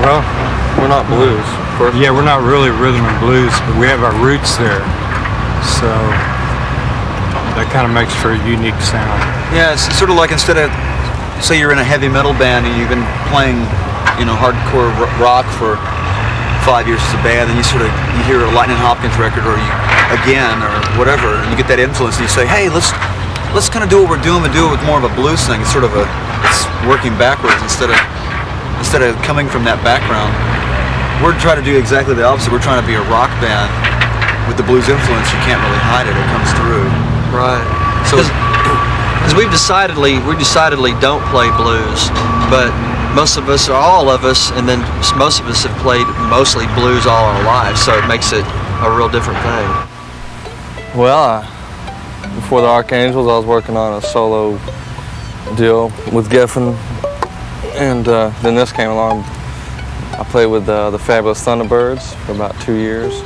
Well, We're not blues. First, yeah, we're not really rhythm and blues, but we have our roots there. So that kind of makes for a unique sound. Yeah, it's sort of like instead of, say you're in a heavy metal band and you've been playing, you know, hardcore rock for five years as a band, and you sort of you hear a Lightnin' Hopkins record or you again or whatever, and you get that influence, and you say, hey, let's let's kind of do what we're doing, but do it with more of a blues thing. It's sort of a it's working backwards instead of instead of coming from that background. We're trying to do exactly the opposite. We're trying to be a rock band with the blues influence. You can't really hide it; it comes through. Right. So Because we've decidedly, we decidedly don't play blues, but most of us, or all of us, and then most of us have played mostly blues all our lives, so it makes it a real different thing. well, I, before the Arc Angels, I was working on a solo deal with Geffen, and uh, then this came along. I played with uh, the Fabulous Thunderbirds for about two years.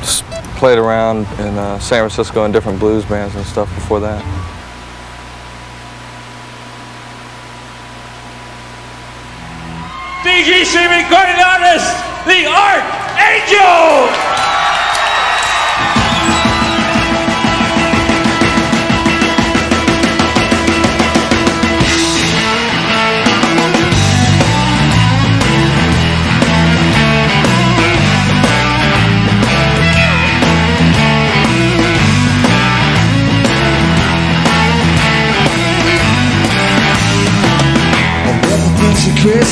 Just played around in uh, San Francisco in different blues bands and stuff before that. DGC recording artist, the Arc Angel!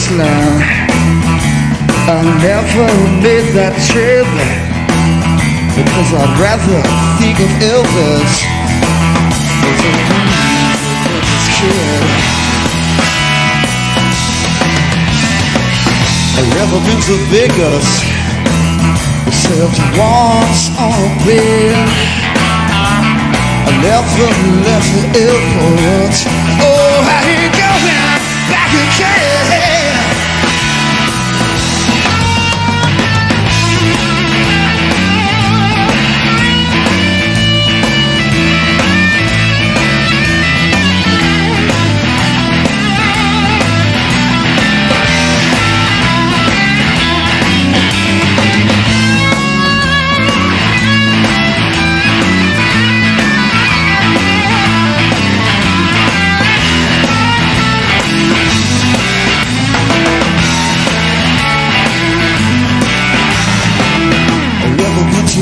Graceland. I never made that trip because I'd rather think of Elvis as a Elvis kid. I've never been to Vegas except once on a plane. I never left the airport. Oh, I ain't going back again.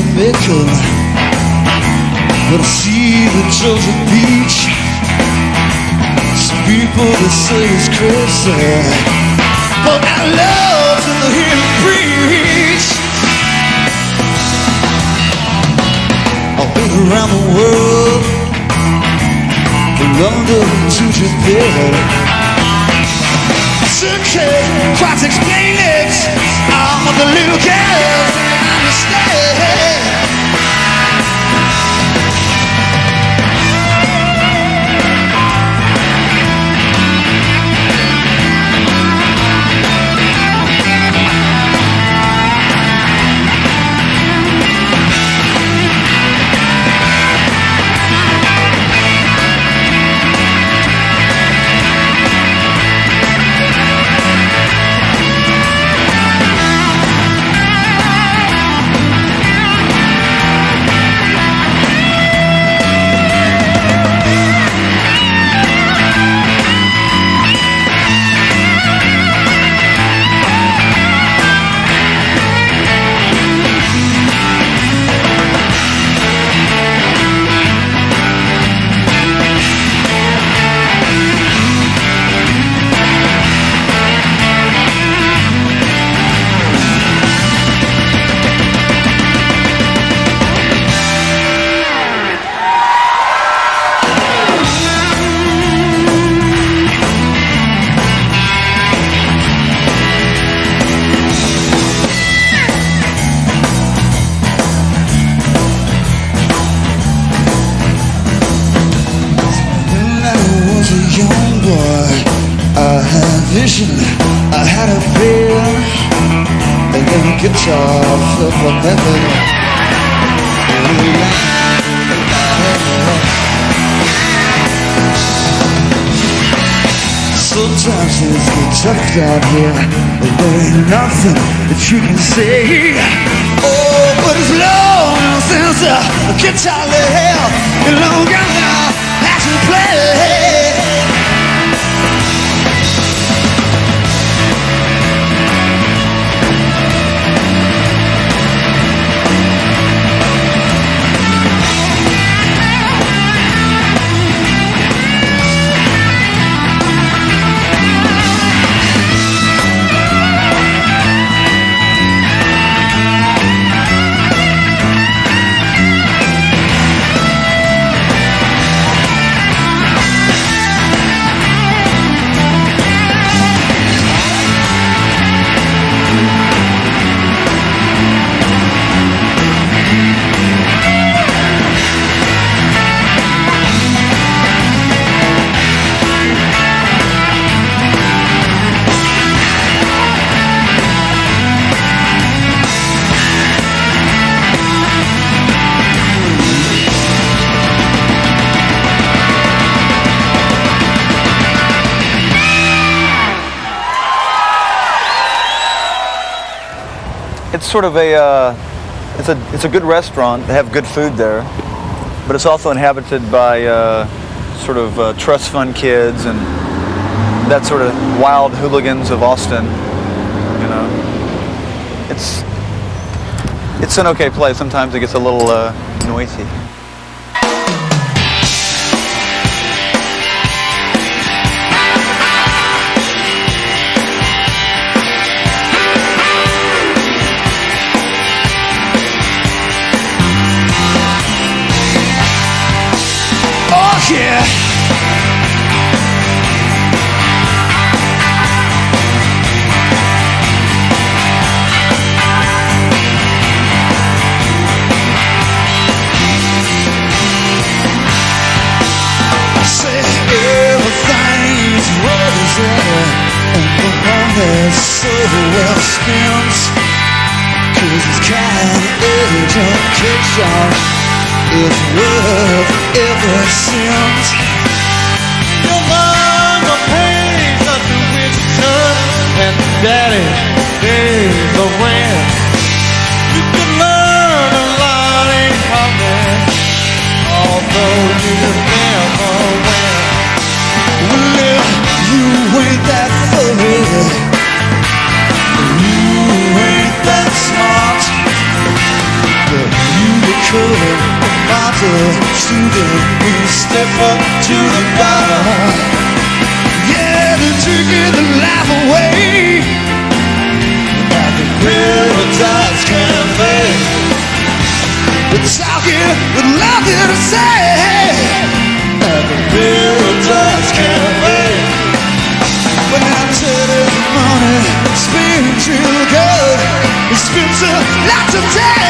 To Mecca, but I see the Georgia beach. Some people that say it's crazy, but I love to hear him preach. I've been around the world, from London to Japan. Suitcase, try to explain it. I'm the little girl, I understand. Sometimes things get tough out here, and there ain't nothing that you can say. Oh, but as long since the guitar left, you long sort of a, uh, it's a, it's a good restaurant. They have good food there, but it's also inhabited by uh, sort of uh, trust fund kids and that sort of wild hooligans of Austin. You know, it's, it's an okay place. Sometimes it gets a little uh, noisy. Spent. Cause it's kind of education It's worth every cent Your mama pays a tuition and daddy pays the rent. You can learn a lot in college, although you never win. Well, if you ain't that funny model student When step up to the bar Yeah, they're taking the life away At the Paradise Cafe They're talking with nothing to say At the Paradise Cafe When I tell this morning Spins real good. It spins a lot today the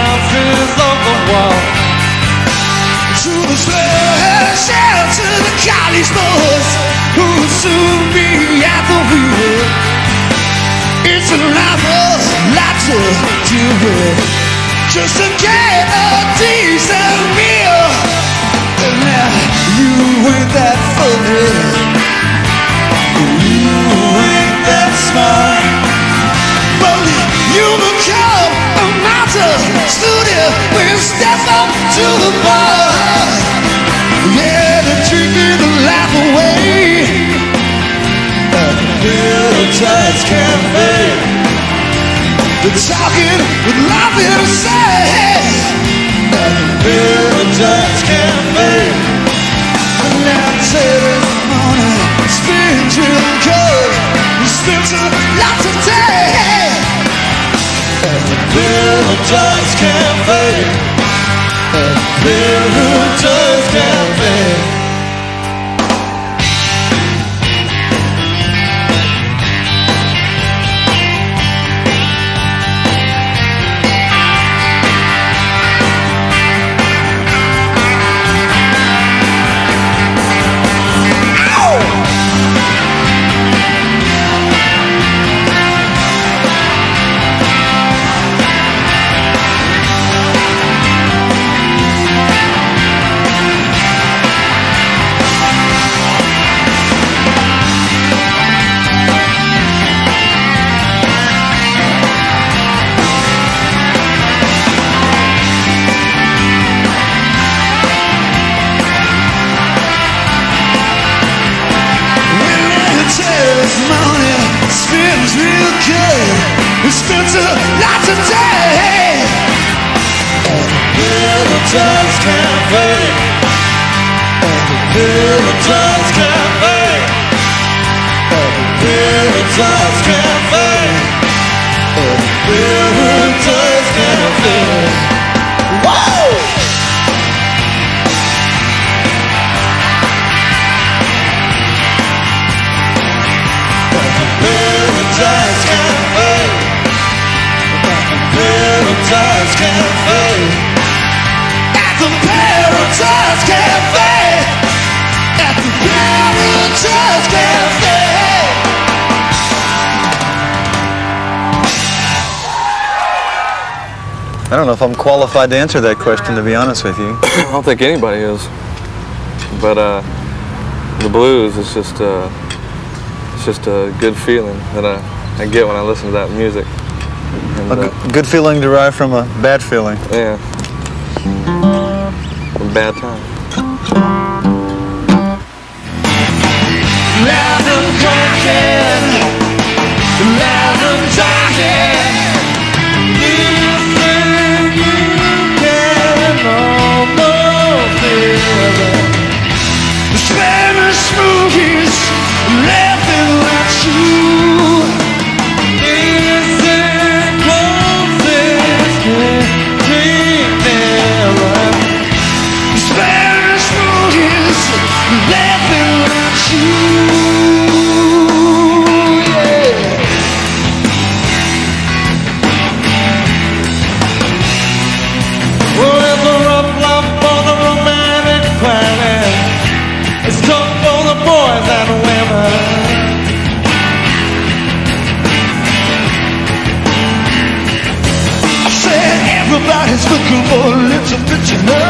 the college boys Who will soon be at the wheel It's a life of lot to deal Just to get a decent meal. And now you ain't that funny talking with nothing to say. At the Paradise Cafe. And now Saturday morning, spins real good. He spends a lot today. At the Paradise Cafe. At the Paradise Cafe. Kid who spends a lot today. Milton's Cafe. Milton's Cafe. Milton's Cafe. Cafe. At the Paradise Cafe. At the Paradise Cafe. I don't know if I'm qualified to answer that question, to be honest with you. I don't think anybody is. But uh, the blues is just uh, it's just a good feeling that I, I get when I listen to that music. And, A uh, good feeling derived from a bad feeling. yeah. A bad time. Loud and talking, loud and talking. A little bit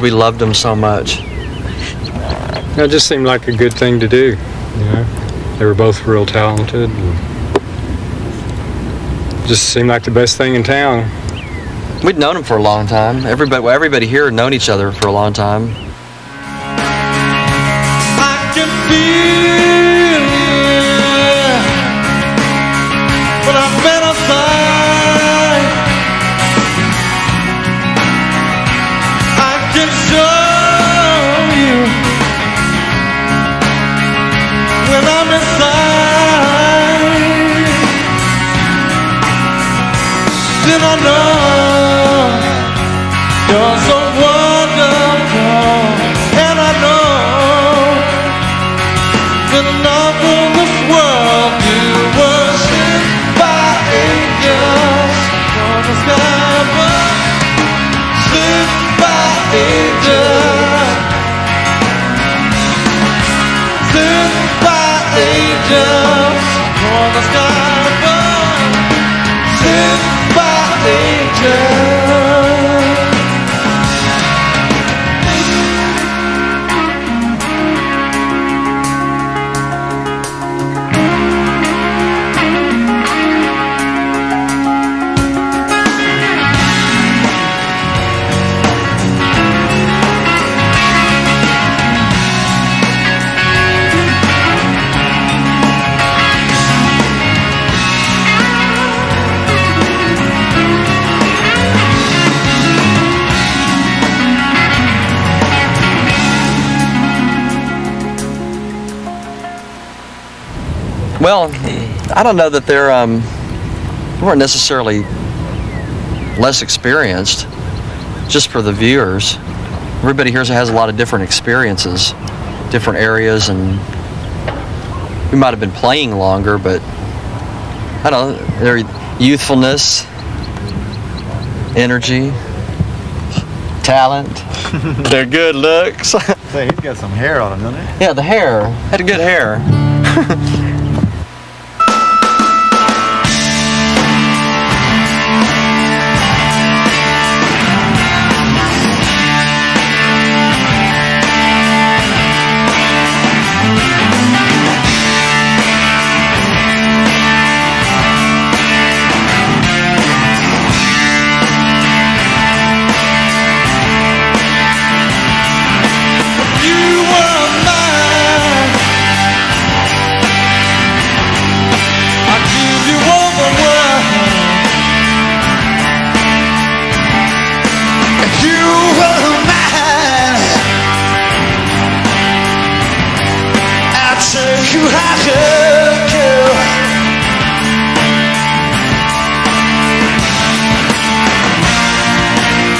because we loved them so much. It just seemed like a good thing to do. You know, they were both real talented. And just seemed like the best thing in town. We'd known them for a long time. Everybody, well, everybody here had known each other for a long time. Angels Well, I don't know that they're um, they weren't necessarily less experienced, just for the viewers. Everybody here has a lot of different experiences, different areas, and we might have been playing longer, but I don't know, their youthfulness, energy, talent, their good looks. Hey, he's got some hair on him, doesn't he? yeah, the hair. Had good hair.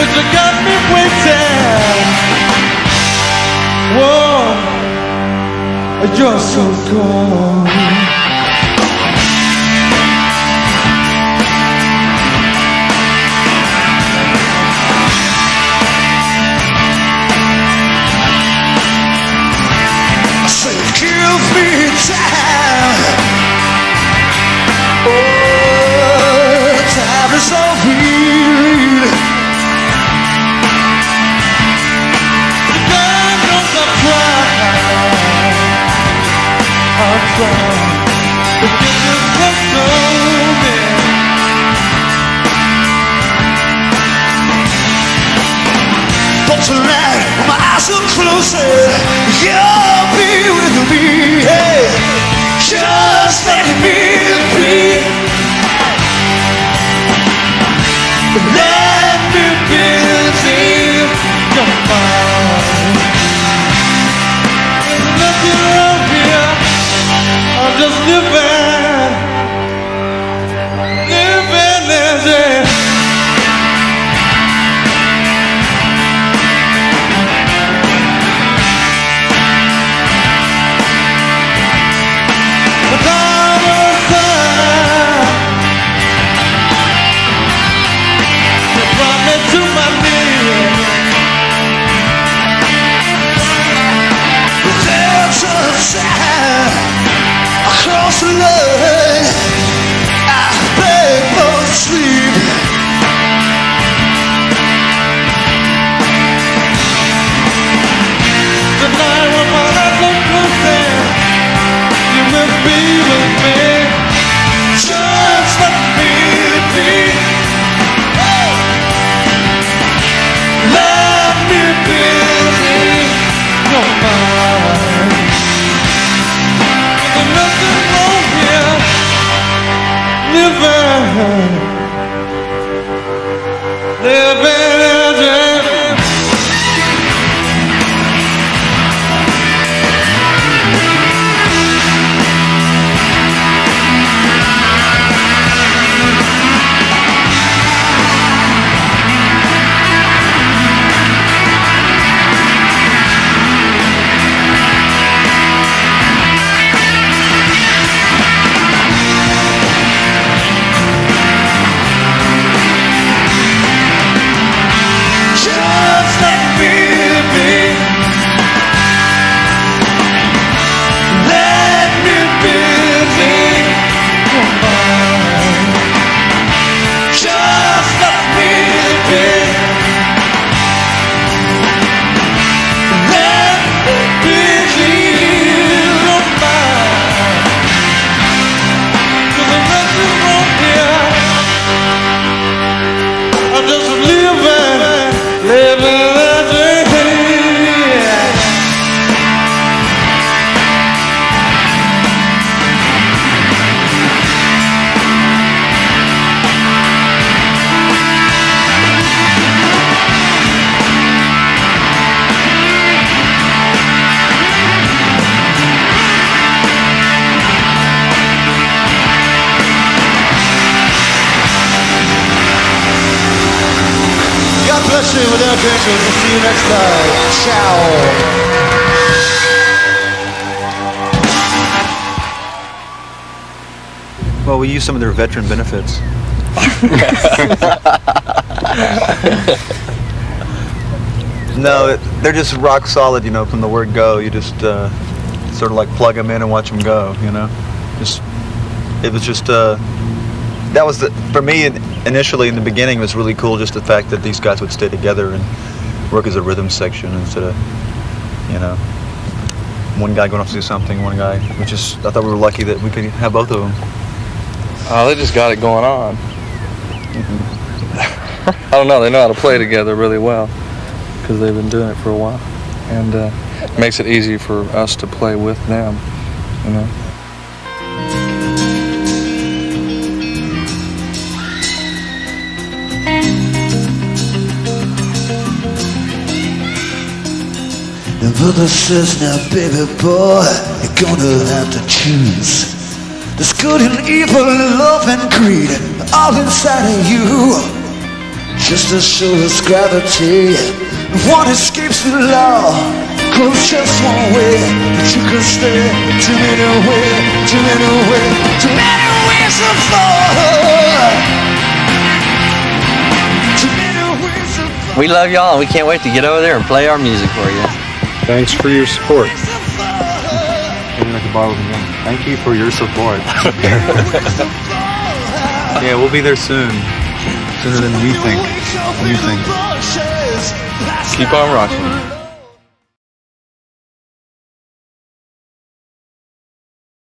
But you got me waiting. Whoa, you're so cold. Eyes are. You'll be with me. Hey, just let me be. Let me believe. You're mine. There's nothing wrong here. I'm just living. You next time. Ciao. Well, we use some of their veteran benefits. no, they're just rock solid, you know, from the word go. You just uh, sort of like plug them in and watch them go, you know? Just, it was just, uh, that was the, for me initially in the beginning, it was really cool just the fact that these guys would stay together and work as a rhythm section instead of, you know, one guy going off to do something, one guy, which is, I thought we were lucky that we could have both of them. Oh, they just got it going on. I don't know. They know how to play together really well because they've been doing it for a while, and uh, makes it easy for us to play with them. You know. And brother says, now baby boy, you're gonna have to choose. There's good and evil, love and greed, all inside of you. Just as sure as gravity, one escapes the law. Close just one way that you can stay. Too many ways, too many to fall. Too many ways to fall. We love y'all, and we can't wait to get over there and play our music for you. Thanks for your support. Thank you for your support. yeah, we'll be there soon. Sooner than we think. You think. Keep on rocking.